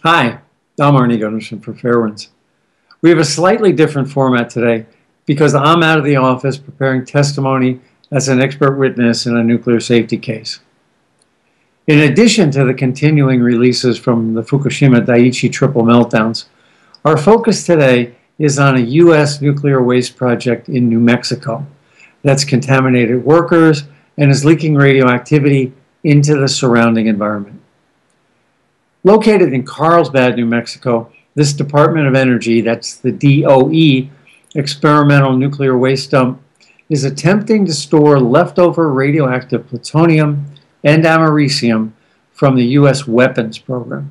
Hi, I'm Arnie Gundersen for Fairewinds. We have a slightly different format today because I'm out of the office preparing testimony as an expert witness in a nuclear safety case. In addition to the continuing releases from the Fukushima Daiichi triple meltdowns, our focus today is on a U.S. nuclear waste project in New Mexico that's contaminated workers and is leaking radioactivity into the surrounding environment. Located in Carlsbad, New Mexico, this Department of Energy, that's the DOE, experimental nuclear waste dump, is attempting to store leftover radioactive plutonium and americium from the U.S. weapons program.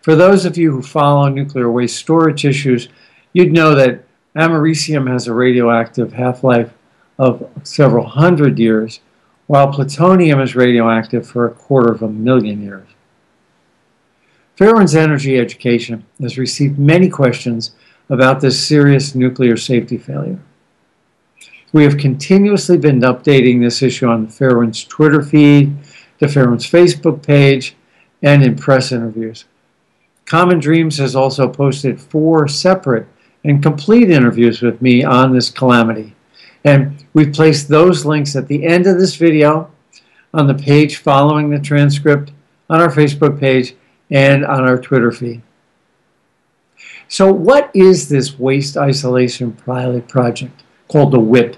For those of you who follow nuclear waste storage issues, you'd know that americium has a radioactive half-life of several hundred years, while plutonium is radioactive for a quarter of a million years. Fairewinds Energy Education has received many questions about this serious nuclear safety failure. We have continuously been updating this issue on the Fairewinds Twitter feed, the Fairewinds Facebook page, and in press interviews. Common Dreams has also posted four separate and complete interviews with me on this calamity. And we've placed those links at the end of this video, on the page following the transcript, on our Facebook page, and on our Twitter feed. So what is this waste isolation pilot project called the WIPP?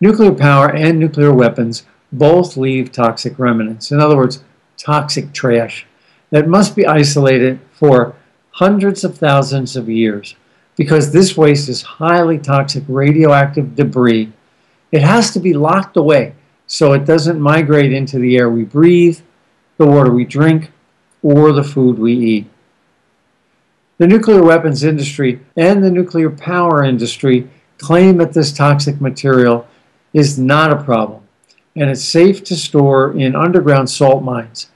Nuclear power and nuclear weapons both leave toxic remnants, in other words, toxic trash, that must be isolated for hundreds of thousands of years. Because this waste is highly toxic radioactive debris, it has to be locked away so it doesn't migrate into the air we breathe, the water we drink, or the food we eat. The nuclear weapons industry and the nuclear power industry claim that this toxic material is not a problem and it's safe to store in underground salt mines,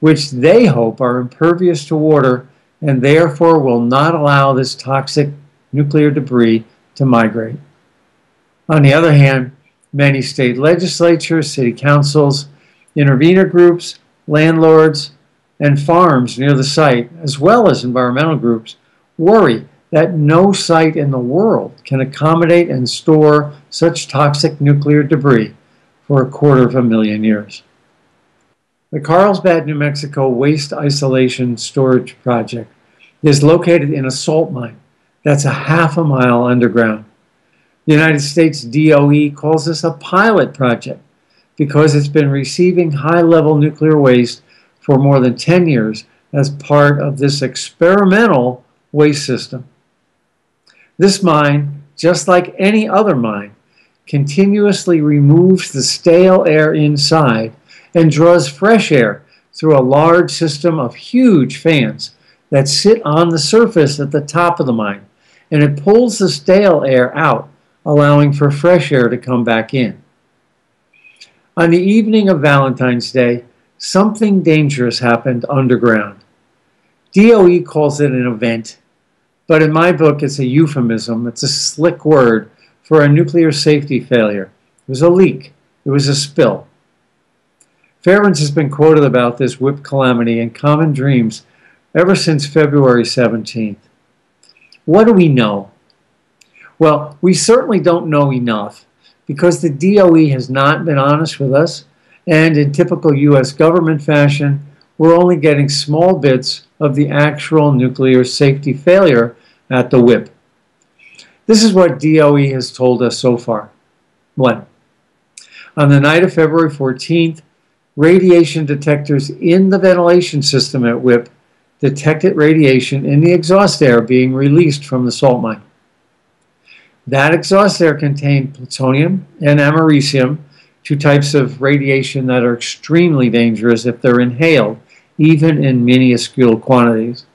which they hope are impervious to water and therefore will not allow this toxic nuclear debris to migrate. On the other hand, many state legislatures, city councils, intervenor groups, landlords, and farms near the site, as well as environmental groups, worry that no site in the world can accommodate and store such toxic nuclear debris for a quarter of a million years. The Carlsbad, New Mexico Waste Isolation Storage Project is located in a salt mine that's a half a mile underground. The United States DOE calls this a pilot project because it's been receiving high-level nuclear waste for more than 10 years as part of this experimental waste system. This mine, just like any other mine, continuously removes the stale air inside and draws fresh air through a large system of huge fans that sit on the surface at the top of the mine, and it pulls the stale air out, allowing for fresh air to come back in. On the evening of Valentine's Day, something dangerous happened underground. DOE calls it an event, but in my book it's a euphemism. It's a slick word for a nuclear safety failure. It was a leak. It was a spill. Fairewinds has been quoted about this WIPP calamity in Common Dreams ever since February 17th. What do we know? Well, we certainly don't know enough because the DOE has not been honest with us and in typical U.S. government fashion, we're only getting small bits of the actual nuclear safety failure at the WIPP. This is what DOE has told us so far. 1. On the night of February 14th, radiation detectors in the ventilation system at WIPP detected radiation in the exhaust air being released from the salt mine. That exhaust air contained plutonium and americium two types of radiation that are extremely dangerous if they're inhaled, even in minuscule quantities.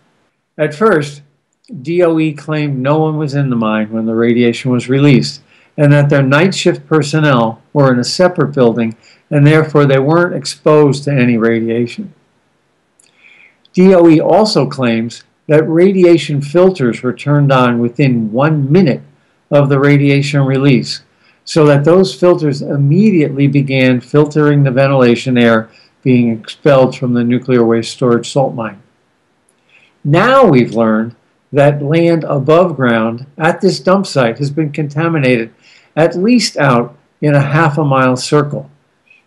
At first, DOE claimed no one was in the mine when the radiation was released, and that their night shift personnel were in a separate building, and therefore they weren't exposed to any radiation. DOE also claims that radiation filters were turned on within one minute of the radiation release, so that those filters immediately began filtering the ventilation air being expelled from the nuclear waste storage salt mine. Now we've learned that land above ground at this dump site has been contaminated at least out in a half a mile circle.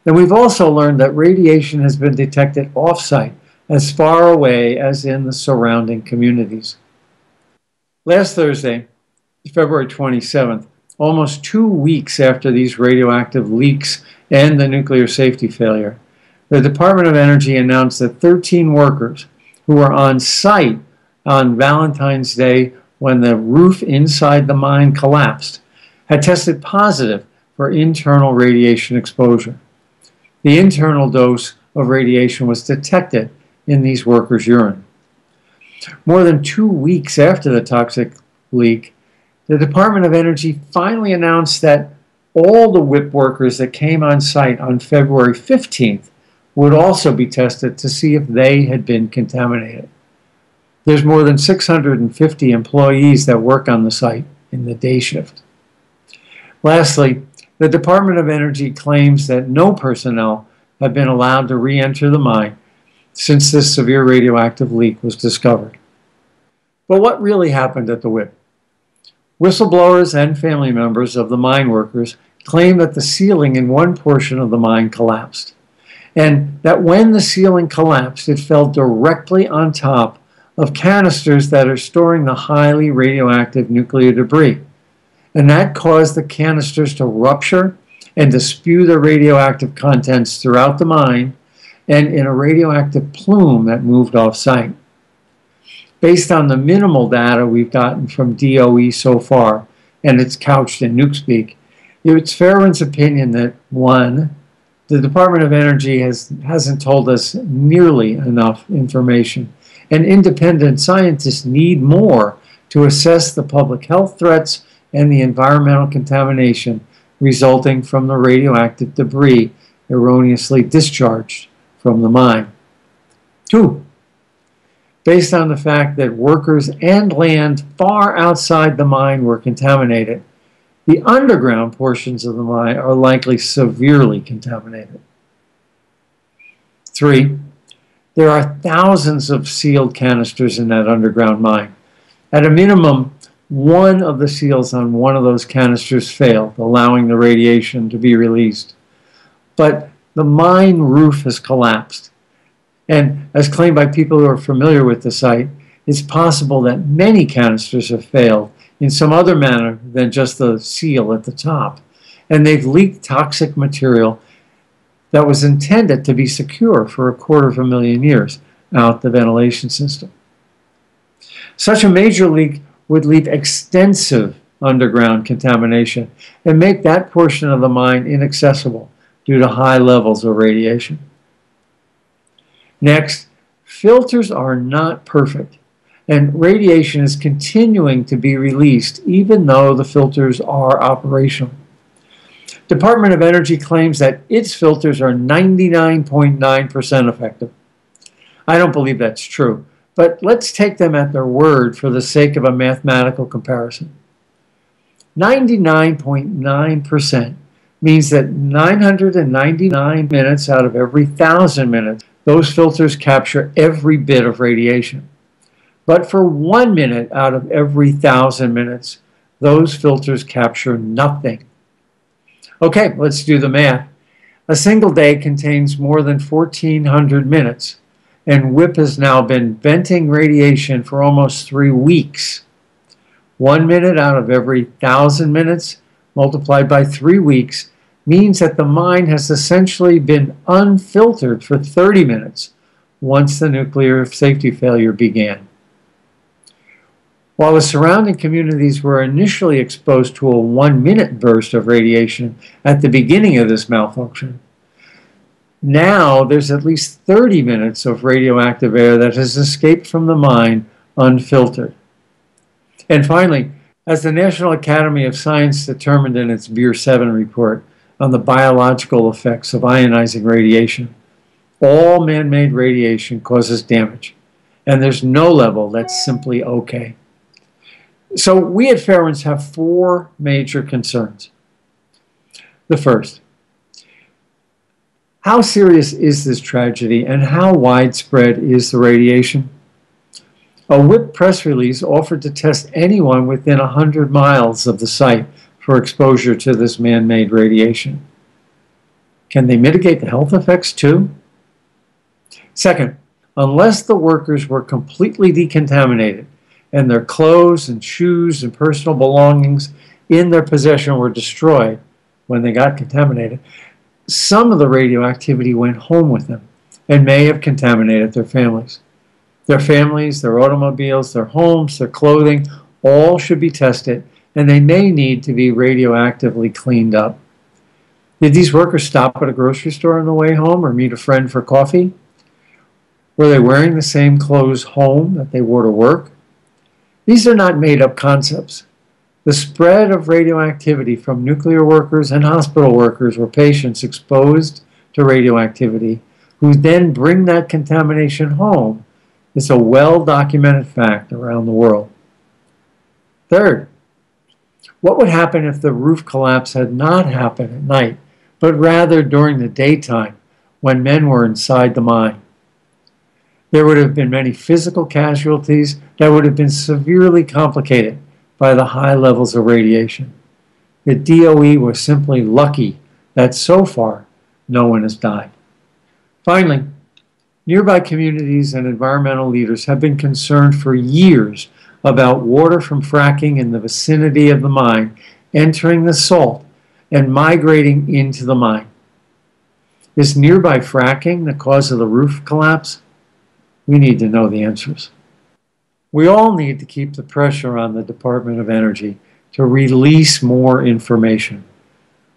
And we've also learned that radiation has been detected off-site as far away as in the surrounding communities. Last Thursday, February 27th, almost two weeks after these radioactive leaks and the nuclear safety failure, the Department of Energy announced that 13 workers who were on site on Valentine's Day when the roof inside the mine collapsed had tested positive for internal radiation exposure. The internal dose of radiation was detected in these workers' urine. More than two weeks after the toxic leak, the Department of Energy finally announced that all the WIPP workers that came on site on February 15th would also be tested to see if they had been contaminated. There's more than 650 employees that work on the site in the day shift. Lastly, the Department of Energy claims that no personnel have been allowed to re-enter the mine since this severe radioactive leak was discovered. But what really happened at the WIPP? Whistleblowers and family members of the mine workers claim that the ceiling in one portion of the mine collapsed, and that when the ceiling collapsed, it fell directly on top of canisters that are storing the highly radioactive nuclear debris. And that caused the canisters to rupture and to spew their radioactive contents throughout the mine and in a radioactive plume that moved off site. Based on the minimal data we've gotten from DOE so far, and it's couched in nukespeak, it's Fairewind's opinion that one, the Department of Energy has, hasn't told us nearly enough information, and independent scientists need more to assess the public health threats and the environmental contamination resulting from the radioactive debris erroneously discharged from the mine. Two, based on the fact that workers and land far outside the mine were contaminated, the underground portions of the mine are likely severely contaminated. Three, there are thousands of sealed canisters in that underground mine. At a minimum, one of the seals on one of those canisters failed, allowing the radiation to be released. But the mine roof has collapsed. And as claimed by people who are familiar with the site, it's possible that many canisters have failed in some other manner than just the seal at the top. And they've leaked toxic material that was intended to be secure for a quarter of a million years out the ventilation system. Such a major leak would leave extensive underground contamination and make that portion of the mine inaccessible due to high levels of radiation. Next, filters are not perfect and radiation is continuing to be released even though the filters are operational. Department of Energy claims that its filters are 99.9% effective. I don't believe that's true, but let's take them at their word for the sake of a mathematical comparison. 99.9% means that 999 minutes out of every 1,000 minutes, those filters capture every bit of radiation. But for one minute out of every thousand minutes, those filters capture nothing. Okay, let's do the math. A single day contains more than 1,400 minutes, and WIPP has now been venting radiation for almost three weeks. One minute out of every thousand minutes multiplied by three weeks means that the mine has essentially been unfiltered for 30 minutes once the nuclear safety failure began. While the surrounding communities were initially exposed to a one minute burst of radiation at the beginning of this malfunction, now there's at least 30 minutes of radioactive air that has escaped from the mine unfiltered. And finally, as the National Academy of Science determined in its BEIR 7 report on the biological effects of ionizing radiation, all man made radiation causes damage, and there's no level that's simply okay. So we at Fairewinds have four major concerns. The first, How serious is this tragedy and how widespread is the radiation? A WIPP press release offered to test anyone within 100 miles of the site for exposure to this man-made radiation. Can they mitigate the health effects too? Second, unless the workers were completely decontaminated and their clothes and shoes and personal belongings in their possession were destroyed when they got contaminated, some of the radioactivity went home with them and may have contaminated their families. Their families, their automobiles, their homes, their clothing, all should be tested and they may need to be radioactively cleaned up. Did these workers stop at a grocery store on the way home or meet a friend for coffee? Were they wearing the same clothes home that they wore to work? These are not made up concepts. The spread of radioactivity from nuclear workers and hospital workers or patients exposed to radioactivity who then bring that contamination home is a well documented fact around the world. Third, what would happen if the roof collapse had not happened at night, but rather during the daytime when men were inside the mine? There would have been many physical casualties that would have been severely complicated by the high levels of radiation. The DOE was simply lucky that so far no one has died. Finally, nearby communities and environmental leaders have been concerned for years about water from fracking in the vicinity of the mine entering the salt and migrating into the mine. Is nearby fracking the cause of the roof collapse? We need to know the answers. We all need to keep the pressure on the Department of Energy to release more information.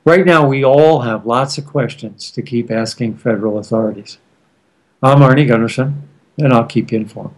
Right now, we all have lots of questions to keep asking federal authorities. I'm Arnie Gundersen, and I'll keep you informed.